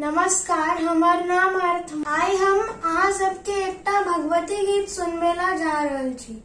नमस्कार, हमार नाम अर्थ आई हम आज सबके एक भगवती गीत सुनमेला जा रही थी